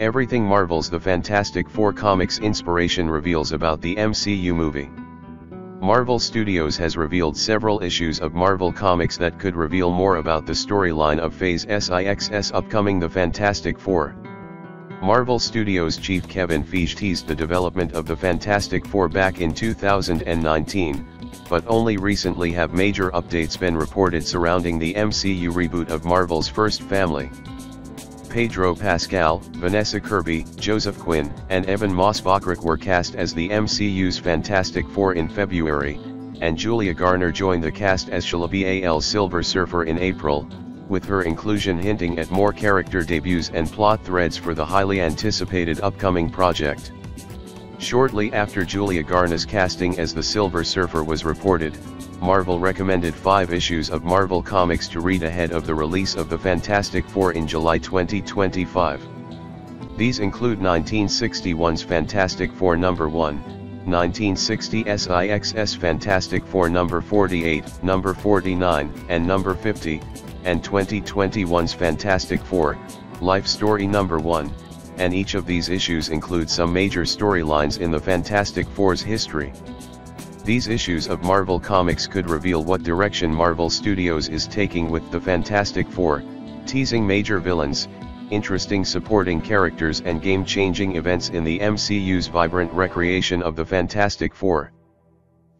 Everything Marvel's The Fantastic Four comics inspiration reveals about the MCU movie. Marvel Studios has revealed several issues of Marvel Comics that could reveal more about the storyline of Phase SIX's upcoming The Fantastic Four. Marvel Studios chief Kevin Feige teased the development of the Fantastic Four back in 2019, but only recently have major updates been reported surrounding the MCU reboot of Marvel's first family. Pedro Pascal, Vanessa Kirby, Joseph Quinn, and Ebon Moss-Bachrach were cast as the MCU's Fantastic Four in February, and Julia Garner joined the cast as Shalla-Bal Silver Surfer in April, with her inclusion hinting at more character debuts and plot threads for the highly anticipated upcoming project. Shortly after Julia Garner's casting as the Silver Surfer was reported, Marvel recommended five issues of Marvel Comics to read ahead of the release of the Fantastic Four in July 2025. These include 1961's Fantastic Four number 1, 1960 SIX's Fantastic Four number 48, number 49, and number 50, and 2021's Fantastic Four, Life Story number 1, and each of these issues include some major storylines in the Fantastic Four's history. These issues of Marvel Comics could reveal what direction Marvel Studios is taking with the Fantastic Four, teasing major villains, interesting supporting characters and game-changing events in the MCU's vibrant recreation of the Fantastic Four.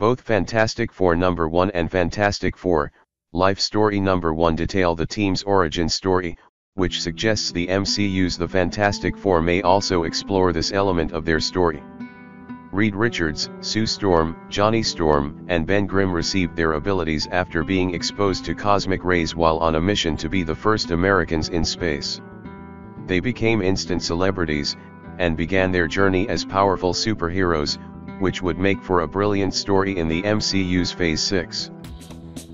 Both Fantastic Four number 1 and Fantastic Four, Life Story number 1 detail the team's origin story, which suggests the MCU's The Fantastic Four may also explore this element of their story. Reed Richards, Sue Storm, Johnny Storm, and Ben Grimm received their abilities after being exposed to cosmic rays while on a mission to be the first Americans in space. They became instant celebrities, and began their journey as powerful superheroes, which would make for a brilliant story in the MCU's Phase 6.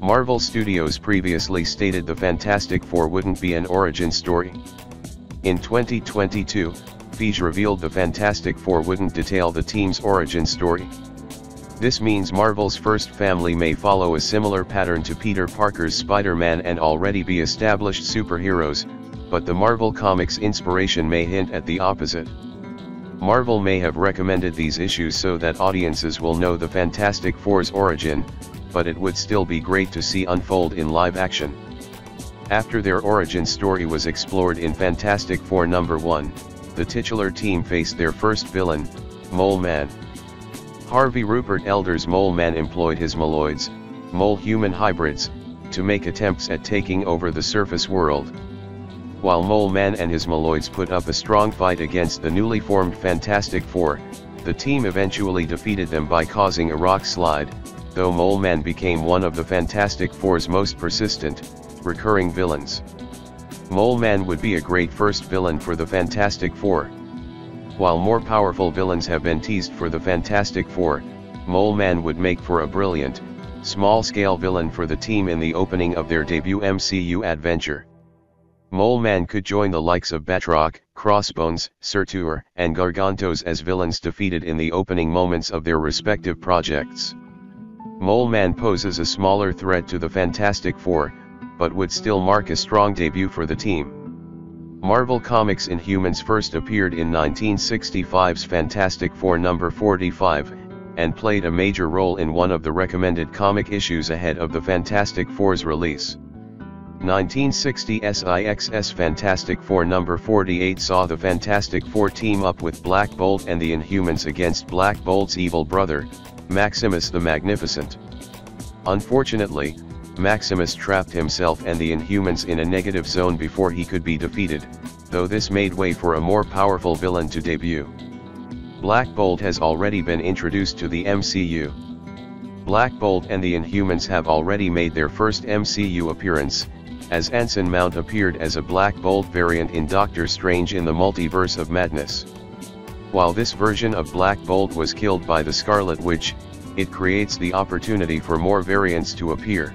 Marvel Studios previously stated the Fantastic Four wouldn't be an origin story. In 2022, Feige revealed the Fantastic Four wouldn't detail the team's origin story. This means Marvel's first family may follow a similar pattern to Peter Parker's Spider-Man and already be established superheroes, but the Marvel Comics inspiration may hint at the opposite. Marvel may have recommended these issues so that audiences will know the Fantastic Four's origin, but it would still be great to see unfold in live action. After their origin story was explored in Fantastic Four number 1, the titular team faced their first villain, Mole Man. Harvey Rupert Elder's Mole Man employed his moloids, mole-human hybrids, to make attempts at taking over the surface world. While Mole Man and his moloids put up a strong fight against the newly formed Fantastic Four, the team eventually defeated them by causing a rock slide, though Mole Man became one of the Fantastic Four's most persistent, recurring villains. Mole Man would be a great first villain for the Fantastic Four. While more powerful villains have been teased for the Fantastic Four, Mole Man would make for a brilliant, small-scale villain for the team in the opening of their debut MCU adventure. Mole Man could join the likes of Batroc, Crossbones, Surtur, and Gargantos as villains defeated in the opening moments of their respective projects. Mole Man poses a smaller threat to the Fantastic Four, but would still mark a strong debut for the team. Marvel Comics Inhumans first appeared in 1965's Fantastic Four number 45, and played a major role in one of the recommended comic issues ahead of the Fantastic Four's release. 1960 SIX's Fantastic Four number 48 saw the Fantastic Four team up with Black Bolt and the Inhumans against Black Bolt's evil brother, Maximus the Magnificent. Unfortunately, Maximus trapped himself and the Inhumans in a negative zone before he could be defeated, though this made way for a more powerful villain to debut. Black Bolt has already been introduced to the MCU. Black Bolt and the Inhumans have already made their first MCU appearance, as Anson Mount appeared as a Black Bolt variant in Doctor Strange in the Multiverse of Madness. While this version of Black Bolt was killed by the Scarlet Witch, it creates the opportunity for more variants to appear.